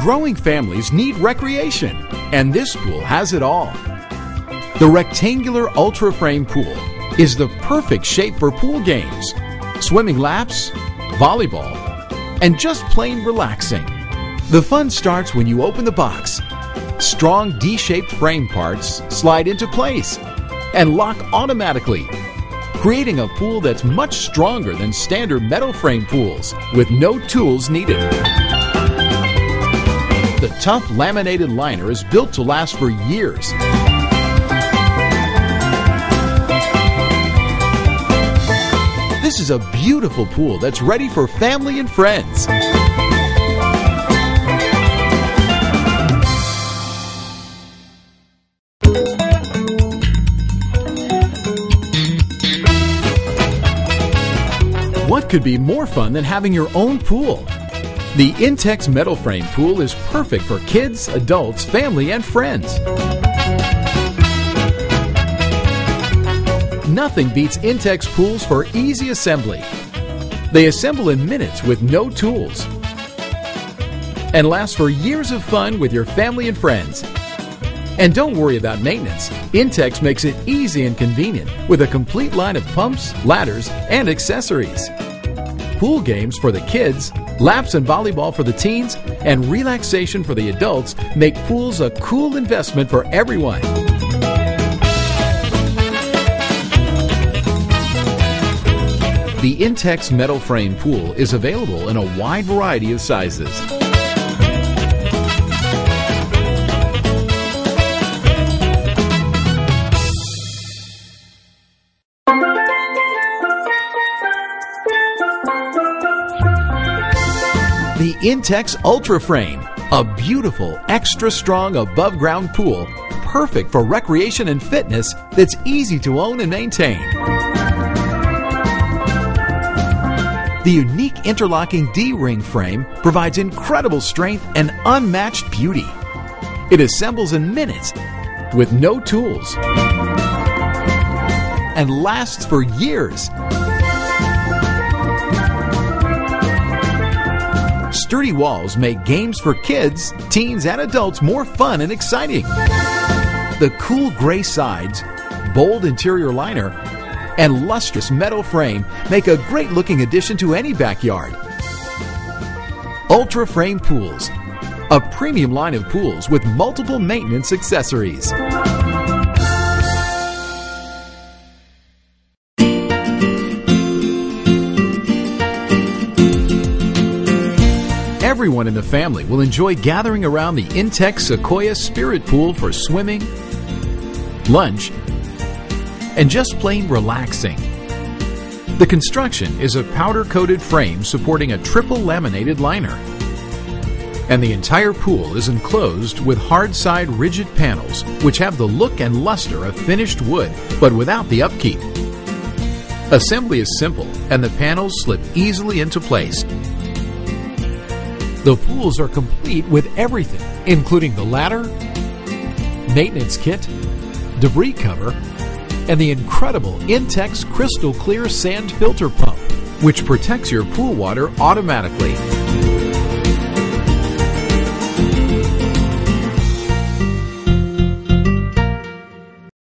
Growing families need recreation, and this pool has it all. The rectangular ultra frame pool is the perfect shape for pool games, swimming laps, volleyball, and just plain relaxing. The fun starts when you open the box. Strong D shaped frame parts slide into place and lock automatically, creating a pool that's much stronger than standard metal frame pools with no tools needed. The tough laminated liner is built to last for years. This is a beautiful pool that's ready for family and friends. What could be more fun than having your own pool? The Intex metal frame pool is perfect for kids, adults, family, and friends. Nothing beats Intex pools for easy assembly. They assemble in minutes with no tools and last for years of fun with your family and friends. And don't worry about maintenance. Intex makes it easy and convenient with a complete line of pumps, ladders, and accessories. Pool games for the kids, laps and volleyball for the teens, and relaxation for the adults make pools a cool investment for everyone. The Intex metal frame pool is available in a wide variety of sizes. Intex Ultra Frame, a beautiful, extra strong above ground pool, perfect for recreation and fitness that's easy to own and maintain. The unique interlocking D ring frame provides incredible strength and unmatched beauty. It assembles in minutes with no tools and lasts for years. Sturdy walls make games for kids, teens, and adults more fun and exciting. The cool gray sides, bold interior liner, and lustrous metal frame make a great looking addition to any backyard. Ultra Frame Pools, a premium line of pools with multiple maintenance accessories. Everyone in the family will enjoy gathering around the Intex Sequoia Spirit Pool for swimming, lunch, and just plain relaxing. The construction is a powder coated frame supporting a triple laminated liner. And the entire pool is enclosed with hard side rigid panels, which have the look and luster of finished wood, but without the upkeep. Assembly is simple, and the panels slip easily into place. The pools are complete with everything, including the ladder, maintenance kit, debris cover, and the incredible Intex Crystal Clear Sand Filter Pump, which protects your pool water automatically.